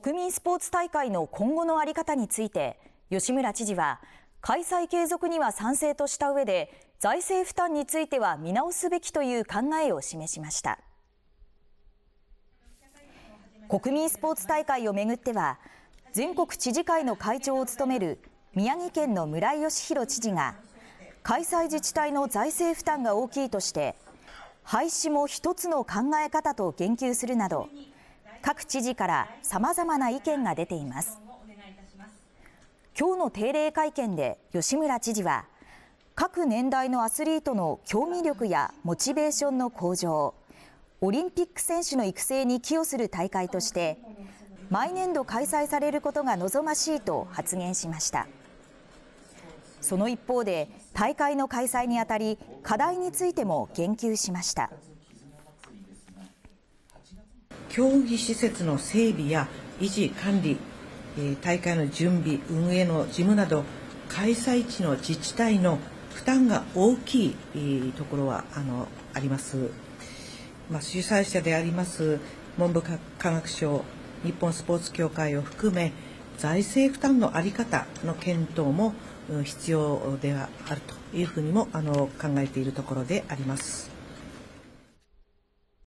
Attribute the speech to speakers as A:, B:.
A: 国民スポーツ大会の今後の在り方について吉村知事は開催継続には賛成とした上で財政負担については見直すべきという考えを示しました。国民スポーツ大会をめぐっては全国知事会の会長を務める宮城県の村井義弘知事が開催自治体の財政負担が大きいとして廃止も一つの考え方と言及するなど各知事からさまざまな意見が出ています。今日の定例会見で吉村知事は各年代のアスリートの競技力やモチベーションの向上オリンピック選手の育成に寄与する大会として毎年度開催されることが望ましいと発言しました。その一方で大会の開催にあたり課題についても言及しました。
B: 競技施設の整備や維持管理大会の準備運営の事務など開催地の自治体の負担が大きいところはあのあります、まあ、主催者であります文部科学省日本スポーツ協会を含め財政負担の在り方の検討も必要ではあるというふうにもあの考えているところであります。